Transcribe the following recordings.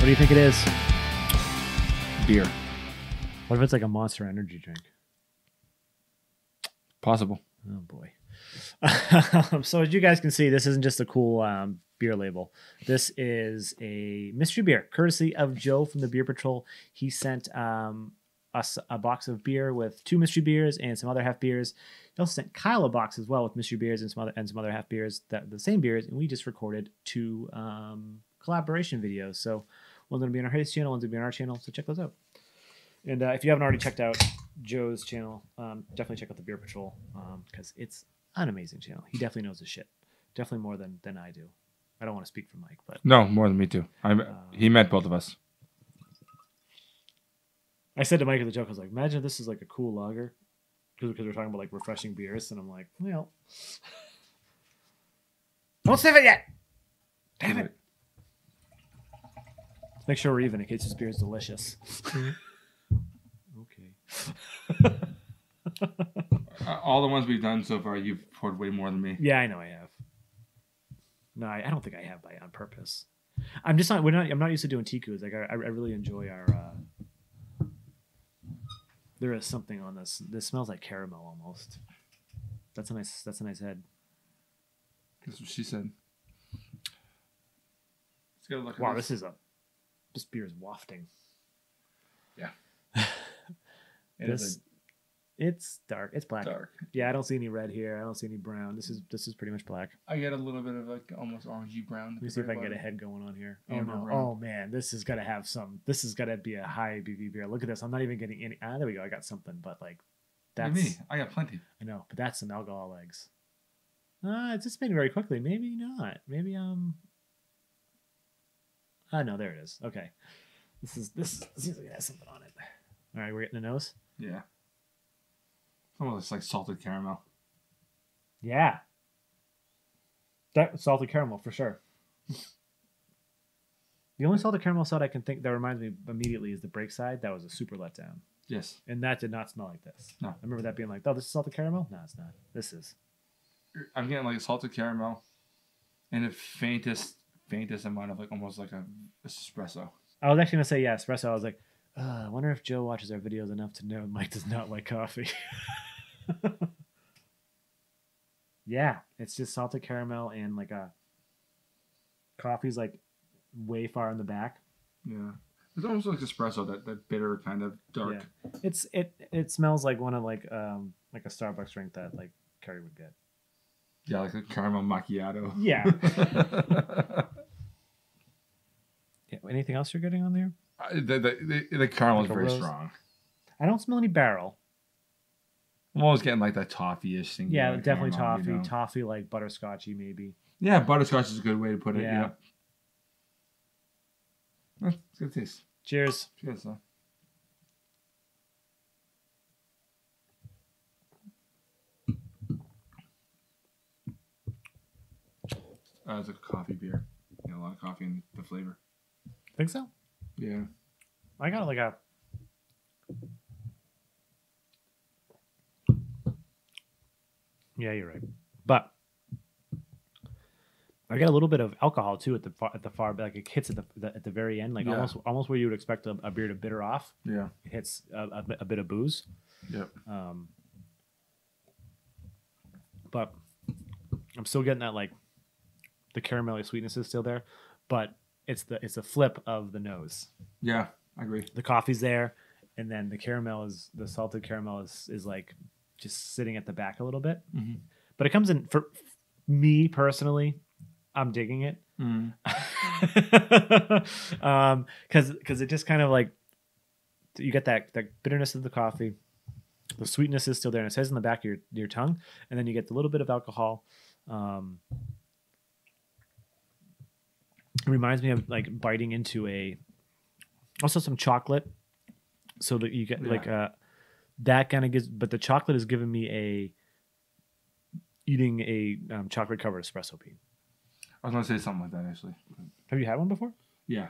What do you think it is? Beer. What if it's like a monster energy drink? Possible. Oh boy. so as you guys can see, this isn't just a cool um, beer label. This is a mystery beer, courtesy of Joe from the Beer PaTroll. He sent um, us a box of beer with two mystery beers and some other half beers. He also sent Kyle a box as well with mystery beers and some other and some other half beers that the same beers, and we just recorded two um, collaboration videos. So one's gonna be on our Haze channel, one's gonna be on our channel. So check those out. And uh, if you haven't already checked out Joe's channel, um, definitely check out the Beer PaTroll because it's an amazing channel. He definitely knows his shit. Definitely more than than I do. I don't want to speak for Mike, but No, more than me too. I he met both of us. I said to Mike at the joke, I was like, imagine if this is like a cool lager. Because we're talking about like refreshing beers, and I'm like, well, don't sniff it yet. Damn it. Let's make sure we're even in case this beer is delicious. okay. All the ones we've done so far, you've poured way more than me. Yeah, I know I have. No, I, I don't think I have by on purpose. I'm just not. We're not. I'm not used to doing Tekus. Like I, I really enjoy our. Uh, there is something on this. This smells like caramel almost. That's a nice. That's a nice head. That's what she said. Let's get a look at Wow, this. this is a. This beer is wafting. Yeah. It is this, it's dark. It's black. dark. Yeah, I don't see any red here. I don't see any brown. This is this is pretty much black. I get a little bit of like almost orangey brown. Let me see if I can get a head going on here. Oh Amber no! brown. Oh man, this is gonna have some. This is gonna be a high ABV beer. Look at this. I'm not even getting any. Ah, there we go. I got something, but like, That's me. I got plenty. I know, but that's some alcohol legs. Uh, it's just made very quickly. Maybe not. Maybe um. Ah, no, there it is. Okay, this is this seems like it has something on it. All right, we're getting the nose. Yeah. Almost like salted caramel. Yeah. That salted caramel for sure. the only salted caramel side I can think that reminds me immediately is the Breakside. That was a super letdown. Yes. And that did not smell like this. No. I remember that being like, oh, this is salted caramel? No, it's not. This is. I'm getting like salted caramel, and the faintest, faintest amount of like almost like a espresso. I was actually to say, yeah, espresso. I was like, uh, I wonder if Joe watches our videos enough to know Mike does not like coffee. yeah, it's just salted caramel and like a coffee's like way far in the back. Yeah. It's almost like espresso, that, that bitter kind of dark. Yeah. It's it it smells like one of like um like a Starbucks drink that like Carrie would get. Yeah, like a caramel macchiato. Yeah. yeah. Anything else you're getting on there? Uh, the, the, the, the caramel Like is very rose? strong. I don't smell any barrel. I'm always getting like that toffee-ish thing. Yeah, like definitely caramel, toffee. you know? Toffee like butterscotchy maybe. Yeah, butterscotch is a good way to put it. Yeah. Yeah. It's good taste. Cheers. Cheers, though. Uh, it's a coffee beer. You know, a lot of coffee in the flavor. Think so? Yeah. I got like a Yeah, you're right. But I get a little bit of alcohol too at the far, at the far like it hits at the, the at the very end, like Yeah. almost almost where you would expect a, a beer to bitter off. Yeah. It hits a, a, bit- a bit of booze. Yep. Um, but I'm still getting that like the caramelly sweetness is still there, but it's the it's a flip of the nose. Yeah, I agree. The coffee's there, and then the caramel is the salted caramel is is like just sitting at the back a little bit. Mhm. But it comes in for me personally. I'm digging it Mm. um because because it just kind of like you get that that bitterness of the coffee the sweetness is still there and it says in the back of your, your tongue and then you get the little bit of alcohol um it reminds me of like biting into a also some chocolate so that you get Yeah. like uh that kind of gives but the chocolate is giving me a eating a um, chocolate covered espresso bean I was gonna say something like that actually. have you had one before Yeah,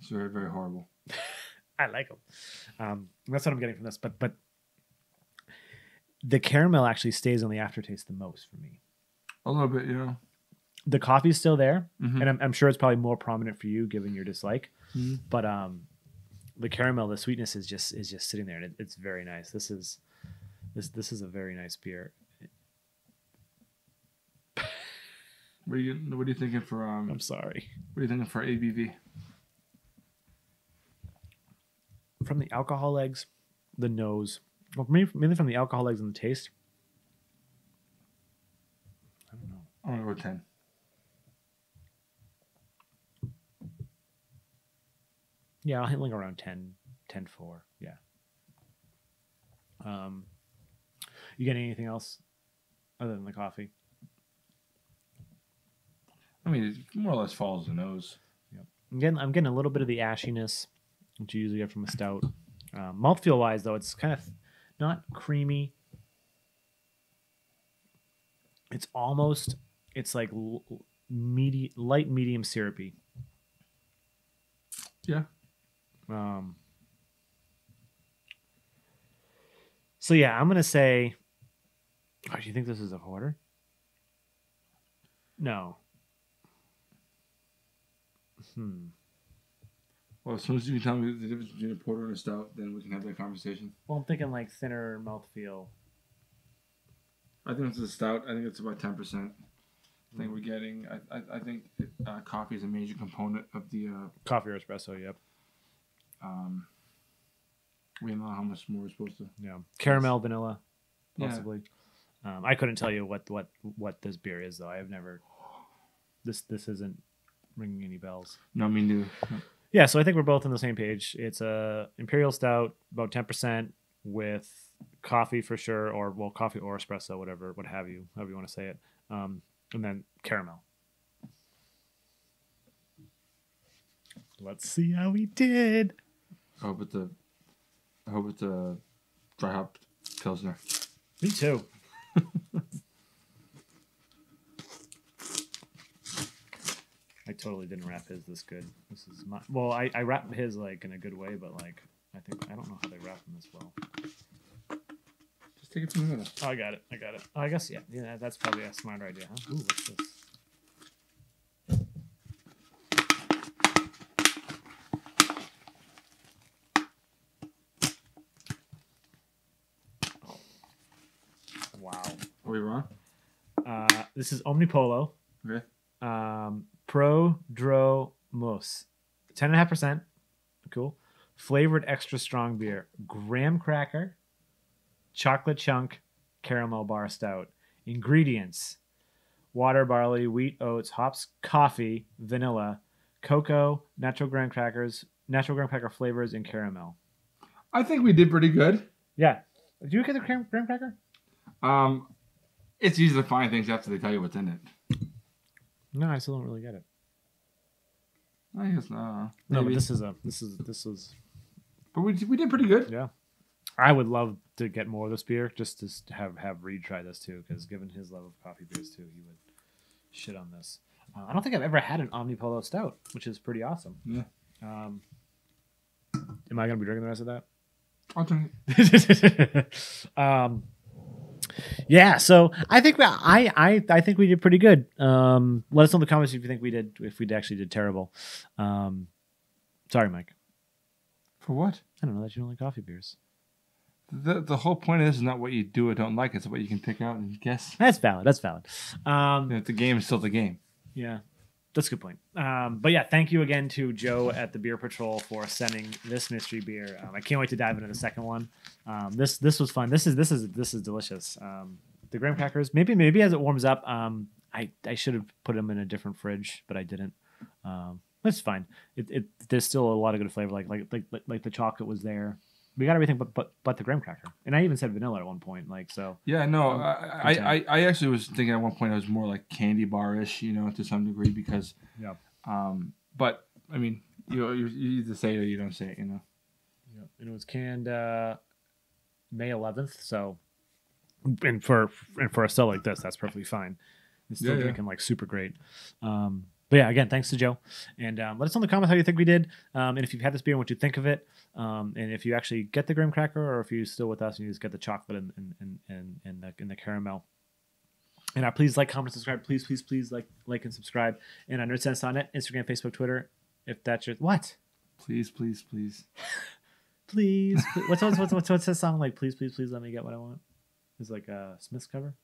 it's very very horrible. I like them. Um, that's what I'm getting from this. But but the caramel actually stays on the aftertaste the most for me. A little bit, you know. The coffee's still there, Mhm. and I'm, I'm sure it's probably more prominent for you given your dislike. Mhm. but um, the caramel, the sweetness is just is just sitting there, and it, it's very nice. This is this this is a very nice beer. What are you What are you thinking for um? I'm sorry. What are you thinking for ABV? From the alcohol legs, the nose, well, maybe mainly from the alcohol legs and the taste. I don't know. I'm gonna go ten. Yeah, I'll hit like around 10, 10 4. Yeah. Um, you getting anything else other than the coffee? I mean, it more or less follows the nose. I'm getting, I'm getting a little bit of the ashiness, which you usually get from a stout. Um, mouthfeel wise, though, it's kind of not creamy. It's almost, it's like l- medi- light medium syrupy. Yeah. Um, so yeah, I'm gonna say. Oh, do you think this is a porter? No. Hmm. Well, as soon as you can tell me the difference between a porter and a stout, then we can have that conversation. Well, I'm thinking like thinner mouthfeel. I think it's a stout. I think it's about ten percent. I think we're getting. I I, I think uh, coffee is a major component of the. Uh, Coffee or espresso, yep. Um, we don't know how much more we're supposed to. Yeah. Caramel, vanilla, Yeah. possibly. Um, I couldn't tell you what what what this beer is though. I've never. This this isn't ringing any bells. No, me neither. Yeah, so I think we're both on the same page. It's a imperial stout, about ten percent, with coffee for sure, or well, coffee or espresso, whatever, what have you, however you want to say it, um, and then caramel. Let's see how we did. I hope it's a. I hope it's a dry hop pilsner. Me too. I totally didn't wrap his this good. This is my well, I, I wrapped his like in a good way, but like I think I don't know how they wrap them this well. Just take it from the middle. Oh, I got it. I got it. Oh, I guess yeah. Yeah, that's probably a smarter idea, huh? Ooh, what's this? Wow. Are we wrong? Uh, this is Omnipollo. Okay. Um, Pro Dro Mousse. 10.5%. Cool. Flavored extra strong beer. Graham cracker. Chocolate chunk. Caramel bar stout. Ingredients water, barley, wheat, oats, hops, coffee, vanilla, cocoa, natural graham crackers, natural graham cracker flavors, and caramel. I think we did pretty good. Yeah. Did you get the graham, graham cracker? Um, it's easy to find things after they tell you what's in it. No, I still don't really get it. I guess uh, No, but this is a this is this is but we we did pretty good. Yeah. I would love to get more of this beer just to have have Reed try this too, because given his love of coffee beers too, he would shit on this. Uh, I don't think I've ever had an Omnipollo Stout, which is pretty awesome. Yeah. Um, am I gonna be drinking the rest of that? I'll drink it. um, yeah, so I think we- I, I I think we did pretty good. Um, let us know in the comments if you think we did if we actually did terrible. Um, sorry, Mike. For what? I don't know that you don't like coffee beers. The the whole point of this is not what you do or don't like. It's what you can pick out and guess. That's valid. That's valid. Um, the game is still the game. Yeah, that's a good point. Um, but yeah, thank you again to Joe at the Beer PaTroll for sending this mystery beer. Um, I can't wait to dive into the second one. Um, this this was fun. This is this is this is delicious. Um, the graham crackers, maybe maybe as it warms up, um, I I should have put them in a different fridge, but I didn't. Um, it's fine. It, it there's still a lot of good flavor. Like like like like, like the chocolate was there. We got everything but but but the graham cracker, and I even said vanilla at one point. Like so. Yeah, no, Um, I, I, I, I actually was thinking at one point I was more like candy bar-ish, you know, to some degree because, Yeah. um, but I mean, you you, you either say it or you don't say it, you know. Yep. And it was canned uh, May 11th. So, and for and for a sell like this, that's perfectly fine. It's still Yeah, yeah. drinking like super great. Um, but yeah, again, thanks to Joe. And um, let us know in the comments how you think we did. Um, and if you've had this beer and what you think of it. Um, and if you actually get the graham cracker or if you're still with us and you just get the chocolate and, and, and, and, the, and the caramel. And uh, please like, comment, subscribe. Please, please, please like, like and subscribe. And on NerdSense.net, Instagram, Facebook, Twitter. If that's your what? Please, please, please. Please, please. What's, what's what's what's what's that song like? Please, please, please, let me get what I want. It's like a Smiths cover.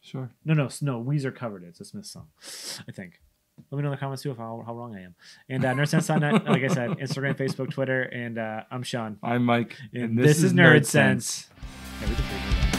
Sure. No, no, no. Weezer covered it. It's a Smith song, I think. Let me know in the comments too if how, how wrong I am. And uh, nerdsense.net, like I said, Instagram, Facebook, Twitter, and uh, I'm Sean. I'm Mike, And, this, is Nerd Sense. Everything.